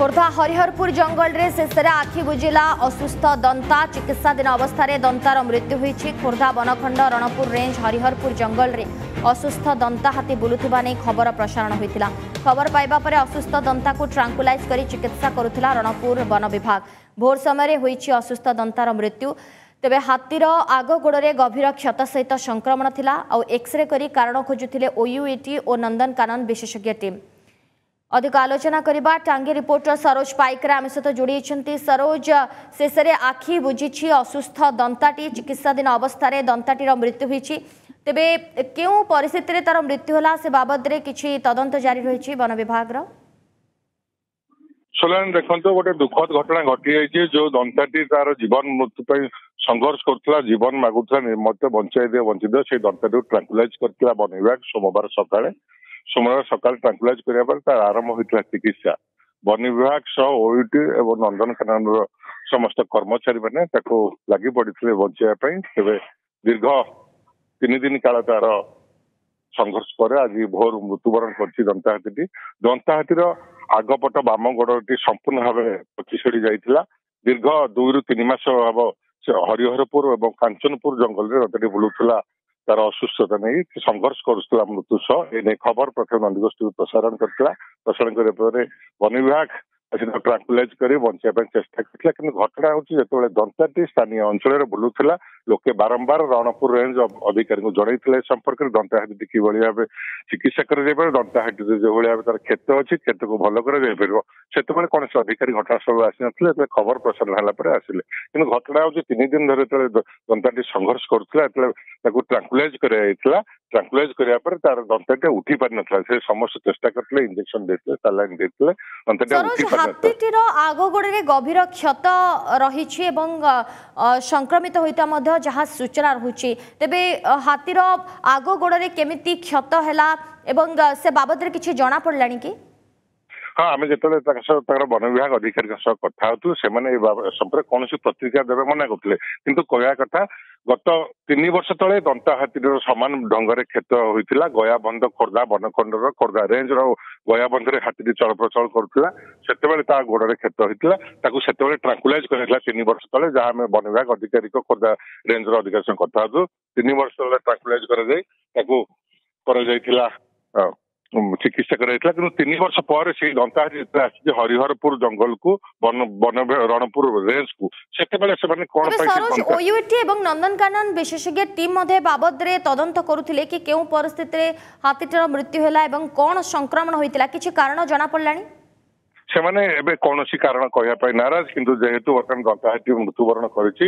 খোর্ধা হরিহরপুর জঙ্গলের শেষে আখি বুজিলা অসুস্থ দন্তা চিকিৎসাধীন অবস্থায় দন্তার মৃত্যু হয়েছে খোর্ধা বনখণ্ড রণপুর রেঞ্জ হরিহরপুর জঙ্গলের অসুস্থ দন্তা হাতি বুলুথিবা নেই খবর প্রসারণ হয়েছিল খবর পাইবা পরে অসুস্থ দন্তাকে ট্রাঙ্কুলাইজ করে চিকিৎসা করুলা রণপুর বন বিভাগ ভোর সময় হয়েছে অসুস্থ দন্তার মৃত্যু তবে হাতীর আগ গোড়ে গভীর ক্ষত সহিত সংক্রমণ লা আক্সরে করে কারণ খোঁজুলে ওইউইটি ও নন্দনকানন বিশেষজ্ঞ টিম অধিক আলোচনা করা টাঙ্গী রিপোর্টর সরোজ পাইকরা আমি সহ যোড়ি সরোজ শেষে আখি বুঝিছি অসুস্থ দন্তাটি চিকিৎসাধীন অবস্থায় দন্তাটির মৃত্যু হয়েছে তবে কেউ পরিস্থিতিতে তার মৃত্যু হল সে বাবদরে কিছু তদন্ত জারি রয়েছে বন বিভাগর সোলান দেখন্তু গোটে দুঃখদ ঘটনা ঘটি যাইছে যে দন্তাটি তার জীবন মৃত্যু পাই সংঘর্ষ করুলা জীবন মাগুলা মতো বঞ্চাই দিয়ে বঞ্চিত সেই দন্তাটি ট্রাঙ্কুলাইজ করুলা বন বিভাগ সোমবার সকালে ସୋମବାର ସକାଳେ ଟ୍ରାଙ୍କୁଲାଇଜ କରିବା ପରେ ତାର ଆରମ୍ଭ ହୋଇଥିଲା ଚିକିତ୍ସା ବନ ବିଭାଗ ସହ ଓୟୁଟି ଏବଂ ନନ୍ଦନକାନନର ସମସ୍ତ କର୍ମଚାରୀମାନେ ତାକୁ ଲାଗି ପଡିଥିଲେ ବଞ୍ଚାଇବା ପାଇଁ ତେବେ ଦୀର୍ଘ ତିନି ଦିନ କାଳ ତାର ସଂଘର୍ଷ ପରେ ଆଜି ଭୋର ମୃତ୍ୟୁବରଣ କରିଛି ଦନ୍ତା ହାତୀଟି ଦନ୍ତା ହାତୀର ଆଗପଟ ବାମ ଗୋଡଟି ସମ୍ପୂର୍ଣ୍ଣ ଭାବେ ପଚିଶଡ଼ି ଯାଇଥିଲା ଦୀର୍ଘ ଦୁଇରୁ ତିନି ମାସ ହବ ସେ ହରିହରପୁର ଏବଂ କାଞ୍ଚନପୁର ଜଙ୍ଗଲରେ ରଥଟି ବୁଲୁଥିଲା ତାର ଅସୁସ୍ଥତା ନେଇ ସଂଘର୍ଷ କରୁଥିଲା ମୃତ୍ୟୁ ସହ ଏ ନେଇ ଖବର ପ୍ରଥମେ ନନ୍ଦୀଗୋଷ୍ଠୀକୁ ପ୍ରସାରଣ କରିଥିଲା ପ୍ରସାରଣ କରିବା ପରେ ବନ ବିଭାଗ ଟ୍ରାଙ୍କୁଲାଇଜ୍ କରି ବଞ୍ଚିବା ପାଇଁ ଚେଷ୍ଟା କରିଥିଲା କିନ୍ତୁ ଘଟଣା ହେଉଛି ଯେତେବେଳେ ଦନ୍ତାଟି ସ୍ଥାନୀୟ ଅଞ୍ଚଳରେ ବୁଲୁଥିଲା ଲୋକେ ବାରମ୍ବାର ରଣପୁର ରେଞ୍ଜ ଅଧିକାରୀଙ୍କୁ ଜଣାଇଥିଲେ ସମ୍ପର୍କରେ ଦନ୍ତାହାତୀଟି କିଭଳି ଭାବେ ଚିକିତ୍ସା କରାଯାଇପାରିବ ଦନ୍ତାହାଟିରେ ଯେଉଁଭଳି ଭାବେ ତାର କ୍ଷେତ ଅଛି କ୍ଷେତକୁ ଭଲ କରାଯାଇପାରିବ ସେତେବେଳେ କୌଣସି ଅଧିକାରୀ ଘଟଣାସ୍ଥଳକୁ ଆସିନଥିଲେ ଯେତେବେଳେ ଖବର ପ୍ରସାରଣ ହେଲା ପରେ ଆସିଲେ କିନ୍ତୁ ଘଟଣା ହେଉଛି ତିନି ଦିନ ଧରି ଯେତେବେଳେ ଦନ୍ତାଟି ସଂଘର୍ଷ କରୁଥିଲା ଯେତେବେଳେ ତାକୁ ଟ୍ରାଙ୍କୁଲାଇଜ କରାଯାଇଥିଲା ଟ୍ରାଙ୍କୁଲାଇଜ କରିବା ପରେ ତାର ଦନ୍ତାଟି ଉଠି ପାରିନଥିଲା ସେ ସମସ୍ତେ ଚେଷ୍ଟା କରିଥିଲେ ଇଞ୍ଜେକ୍ସନ ଦେଇଥିଲେ ସାଲାଇନ୍ ଦେଇଥିଲେ ଦନ୍ତାଟି ଉଠି ପାରିନଥିଲା ହାତୀଟିର ଆଗ ଗୋଡ଼ରେ ଗଭୀର କ୍ଷତ ରହିଛି ଏବଂ ସଂକ୍ରମିତ ହୋଇଥିବା ମଧ୍ୟ ଯାହା ସୂଚନା ରହୁଛି ତେବେ ହାତୀର ଆଗ ଗୋଡ଼ରେ କେମିତି କ୍ଷତ ହେଲା ଏବଂ ସେ ବାବଦରେ କିଛି ଜଣାପଡ଼ିଲାଣି କି ହଁ ଆମେ ଯେତେବେଳେ ତାଙ୍କ ସହ ତାଙ୍କର ବନ ବିଭାଗ ଅଧିକାରୀଙ୍କ ସହ କଥା ହଉଛୁ ସେମାନେ ଏ ସମ୍ପର୍କରେ କୌଣସି ପ୍ରତିକ୍ରିୟା ଦେବେ ମନା କରୁଥିଲେ କିନ୍ତୁ କହିବା କଥା ଗତ ତିନି ବର୍ଷ ତଳେ ଦନ୍ତା ହାତୀର ସମାନ ଢଙ୍ଗରେ କ୍ଷତ ହୋଇଥିଲା ଗୟାବନ୍ଧ ଖୋର୍ଦ୍ଧା ବନଖଣ୍ଡର ଖୋର୍ଦ୍ଧା ରେଞ୍ଜର ଗୟାବନ୍ଧରେ ହାତୀଟି ଚଳପ୍ରଚଳ କରୁଥିଲା ସେତେବେଳେ ତା ଗୋଡରେ କ୍ଷତ ହୋଇଥିଲା ତାକୁ ସେତେବେଳେ ଟ୍ରାଙ୍କୁଲାଇଜ୍ କରାଯାଇଥିଲା ତିନି ବର୍ଷ ତଳେ ଯାହା ଆମେ ବନ ବିଭାଗ ଅଧିକାରୀଙ୍କ ଖୋର୍ଦ୍ଧା ରେଞ୍ଜର ଅଧିକାରୀ ସହ କଥା ହେଉଛୁ ତିନି ବର୍ଷ ତଳେ ଟ୍ରାଙ୍କୁଲାଇଜ୍ କରାଯାଇ ତାକୁ କରାଯାଇଥିଲା ଚିକିତ୍ସା କରାଯାଇଥିଲା କିନ୍ତୁ ତିନି ବର୍ଷ ପରେ ସେଇ ଦନ୍ତାହାତୀ ଯେତେବେଳେ ଆସିଛି ହରିହରପୁର ଜଙ୍ଗଲକୁ ରଣପୁର ରେଞ୍ଜକୁ ସେତେବେଳେ ସେମାନେ କ'ଣ ପାଇଁ ଏବଂ ନନ୍ଦନକାନନ ବିଶେଷଜ୍ଞ ଟିମ୍ ମଧ୍ୟ ବାବଦରେ ତଦନ୍ତ କରୁଥିଲେ କି କେଉଁ ପରିସ୍ଥିତିରେ ହାତୀଟିର ମୃତ୍ୟୁ ହେଲା ଏବଂ କ'ଣ ସଂକ୍ରମଣ ହୋଇଥିଲା କିଛି କାରଣ ଜଣାପଡ଼ିଲାଣି ସେମାନେ ଏବେ କୌଣସି କାରଣ କହିବା ପାଇଁ ନାରାଜ କିନ୍ତୁ ଯେହେତୁ ବର୍ତ୍ତମାନ ଦନ୍ତାହାତୀ ମୃତ୍ୟୁବରଣ କରିଛି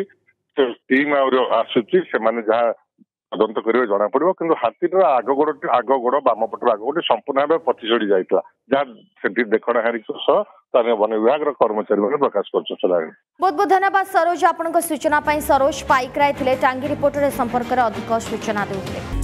ଟିମ୍ ଆହୁରି ଆସୁଛି ସେମାନେ ଯାହା তদন্ত କରିବେ ଜଣାପଡ଼ିବ କିନ୍ତୁ ହାତୀର ଆଗ ଗୋଡ଼ଟି ଆଗ ଗୋଡ଼ ବାମ ପଟର ଆଗ ଗୋଡ଼ଟି ସମ୍ପୂର୍ଣ୍ଣ ଭାବେ ପଚିଶୋଡ଼ି ଯାଇଥିଲା ଯାହା ସେଠି ଦେଖଣାହାରୀଙ୍କ ସହ ସ୍ଥାନୀୟ ବନ ବିଭାଗର କର୍ମଚାରୀମାନେ ପ୍ରକାଶ କରୁଛନ୍ତି ବହୁତ ବହୁତ ଧନ୍ୟବାଦ ସରୋଜ ଆପଣଙ୍କ ସୂଚନା ପାଇଁ ସରୋଜ ପାଇକ ରାୟ ଥିଲେ ଟାଙ୍ଗି ରିପୋର୍ଟର ସମ୍ପର୍କରେ ଅଧିକ ସୂଚନା ଦେଉଥିଲେ